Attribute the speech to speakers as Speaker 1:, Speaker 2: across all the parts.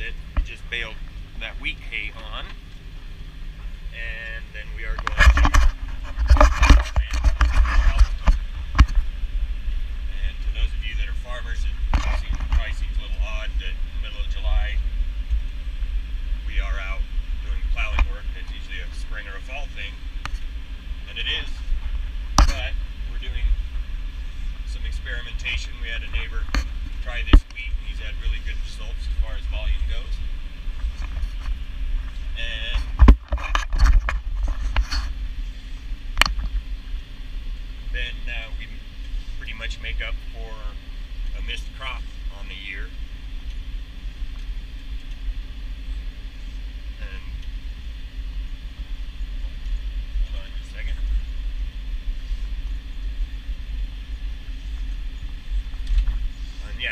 Speaker 1: that we just baled that wheat hay on. And then we are going to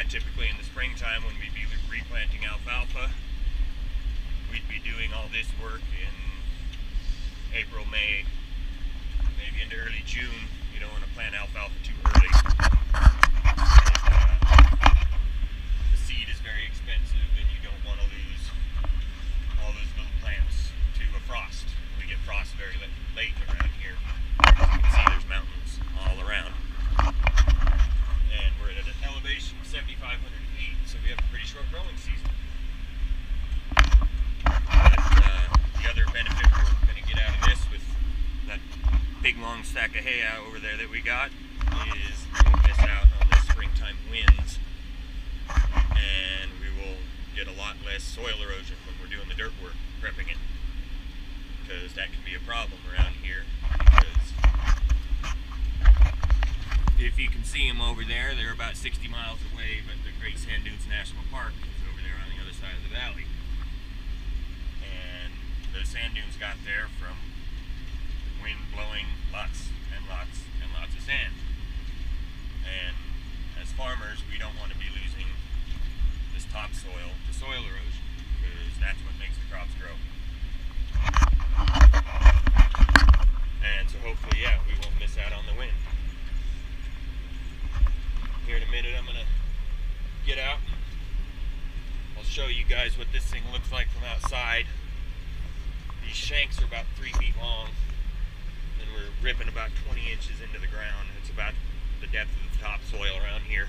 Speaker 1: typically in the springtime when we'd be replanting alfalfa, we'd be doing all this work in April, May, maybe into early June. You don't want to plant alfalfa too early. Uh, the seed is very expensive and you don't want to lose all those little plants to a frost. We get frost very la- late around here. As you can see, there's mountains all around. And we're at an elevation of 7,500 feet, so we have a pretty short growing season. But uh, the other benefit we're going to get out of this with that stack of hay out over there that we got is we'll miss out on the springtime winds and we will get a lot less soil erosion when we're doing the dirt work, prepping it. Because that can be a problem around here. If you can see them over there, they're about 60 miles away, but the Great Sand Dunes National Park is over there on the other side of the valley. And the sand dunes got there from wind blowing lots and lots and lots of sand. And as farmers, we don't want to be losing this topsoil to soil erosion because that's what makes the crops grow. And so hopefully, yeah, we won't miss out on the wind. Here in a minute, I'm gonna get out. I'll show you guys what this thing looks like from outside. These shanks are about three feet long, we're ripping about 20 inches into the ground. It's about the depth of the topsoil around here.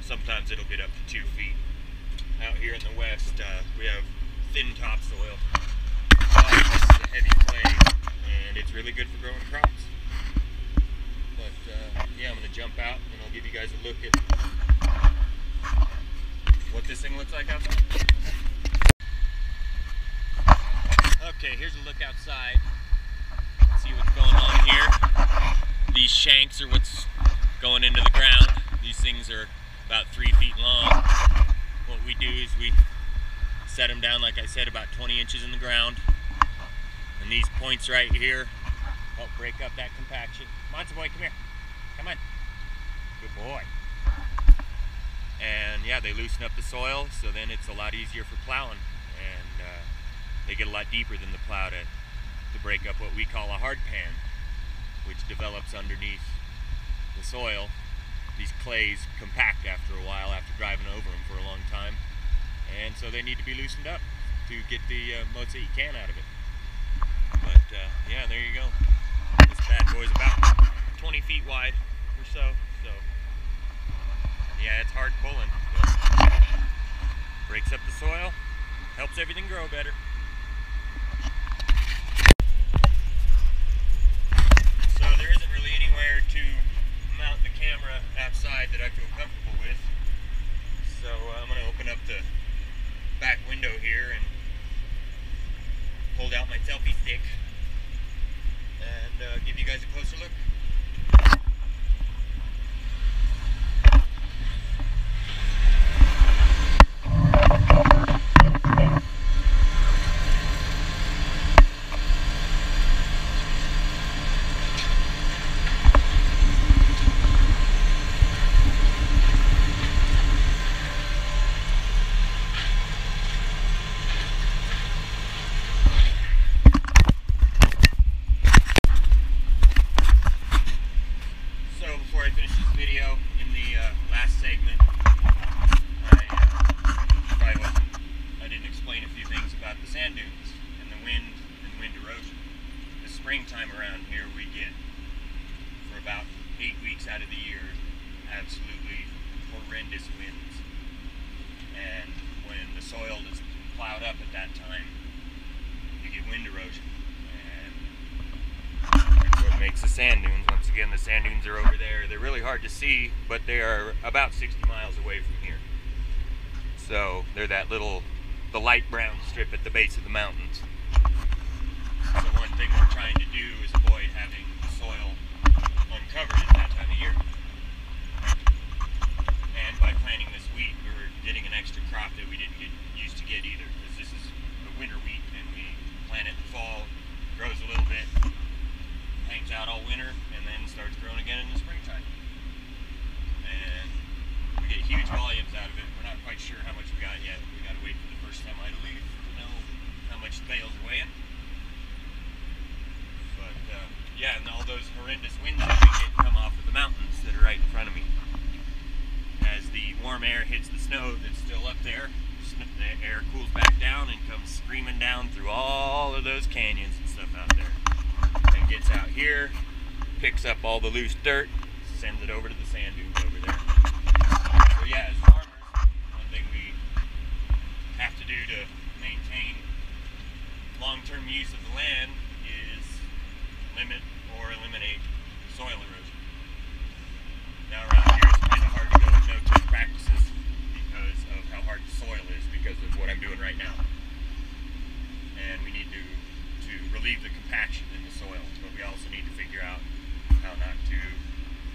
Speaker 1: Sometimes it'll get up to two feet. Out here in the west, uh, we have thin topsoil. Uh, heavy clay, and it's really good for growing crops. But uh, yeah, I'm gonna jump out and I'll give you guys a look at what this thing looks like outside. Okay, here's a look outside. See what's going on here. These shanks are what's going into the ground. These things are about three feet long. What we do is we set them down, like I said, about 20 inches in the ground. And these points right here help break up that compaction. Monster boy, come here. Come on. Good boy. And yeah, they loosen up the soil, so then it's a lot easier for plowing. And uh, they get a lot deeper than the plow to, to break up what we call a hard pan, which develops underneath the soil. These clays compact after a while after driving over them for a long time. And so they need to be loosened up to get the uh, most that you can out of it. But uh, yeah, there you go. This bad boy's about 20 feet wide or so. So yeah, it's hard pulling. Breaks up the soil, helps everything grow better. So there isn't really anywhere to mount the camera outside that I feel comfortable with. So uh, I'm gonna open up the back window here and hold out my selfie stick and uh, give you guys a closer look. sand dunes and the wind and wind erosion. The springtime around here we get for about eight weeks out of the year absolutely horrendous winds. And when the soil is plowed up at that time, you get wind erosion. And that's what makes the sand dunes. Once again, the sand dunes are over there. They're really hard to see, but they are about 60 miles away from here. So they're that little the light brown strip at the base of the mountains. So one thing we're trying to do is avoid having soil uncovered at that time of year. And by planting this wheat, we're getting an extra crop that we didn't get used to get either, because this is the winter wheat, and we plant it in the fall, grows a little bit, hangs out all winter, and then starts growing again in the springtime. And we get huge volumes out of it. We're not quite sure how much we got yet. We got to wait for the first semi to leave to know But uh, yeah, and all those horrendous winds that we get come off of the mountains that are right in front of me. As the warm air hits the snow that's still up there, the air cools back down and comes screaming down through all of those canyons and stuff out there. And gets out here, picks up all the loose dirt, sends it over to the sand dunes over there. So yeah, as farmers, one thing we have to do to long-term use of the land is limit or eliminate soil erosion. Now around here it's kind of hard to go with no-till practices because of how hard the soil is because of what I'm doing right now. And we need to to relieve the compaction in the soil, but we also need to figure out how not to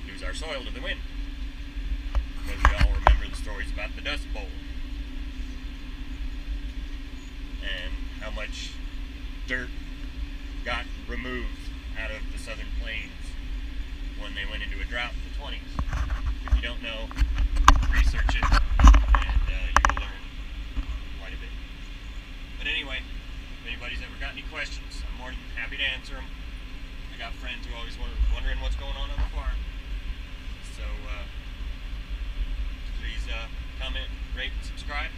Speaker 1: lose our soil to the wind. Because we all remember the stories about the Dust Bowl and how much dirt got removed out of the southern plains when they went into a drought in the 20s. If you don't know, research it and uh, you will learn quite a bit. But anyway, if anybody's ever got any questions, I'm more than happy to answer them. I got friends who always wonder, wondering what's going on on the farm. So uh, please uh, comment, rate, and subscribe.